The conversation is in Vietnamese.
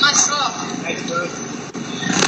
Nice shot. Thanks, bud.